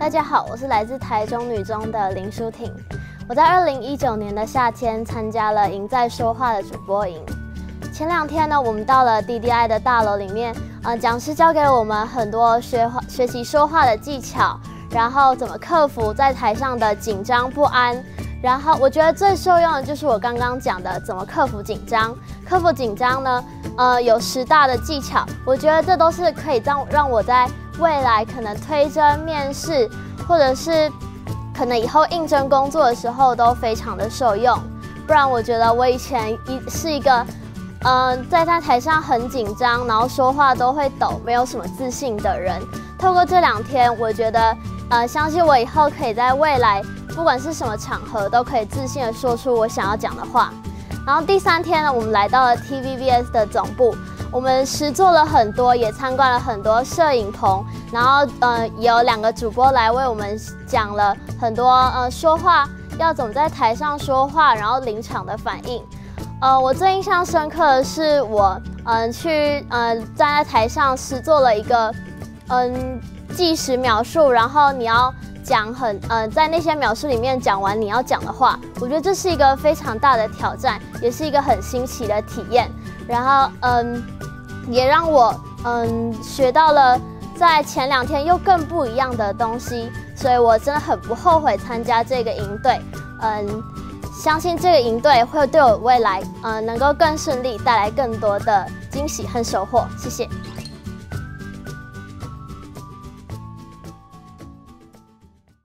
大家好，我是来自台中女中的林淑婷。我在二零一九年的夏天参加了“赢在说话”的主播营。前两天呢，我们到了 DDI 的大楼里面，呃，讲师教给我们很多学、学习说话的技巧，然后怎么克服在台上的紧张不安。然后我觉得最受用的就是我刚刚讲的怎么克服紧张。克服紧张呢，呃，有十大的技巧，我觉得这都是可以让让我在未来可能推甄面试，或者是可能以后应征工作的时候都非常的受用。不然我觉得我以前一是一个，嗯，在他台上很紧张，然后说话都会抖，没有什么自信的人。透过这两天，我觉得，呃，相信我以后可以在未来不管是什么场合，都可以自信的说出我想要讲的话。然后第三天呢，我们来到了 TVBS 的总部。我们实做了很多，也参观了很多摄影棚，然后呃，有两个主播来为我们讲了很多呃说话要怎么在台上说话，然后临场的反应。呃，我最印象深刻的是我嗯去呃站在台上实做了一个嗯计时描述，然后你要讲很呃在那些描述里面讲完你要讲的话，我觉得这是一个非常大的挑战，也是一个很新奇的体验。然后嗯。也让我嗯学到了在前两天又更不一样的东西，所以我真的很不后悔参加这个营队。嗯，相信这个营队会对我未来嗯能够更顺利带来更多的惊喜和收获。谢谢。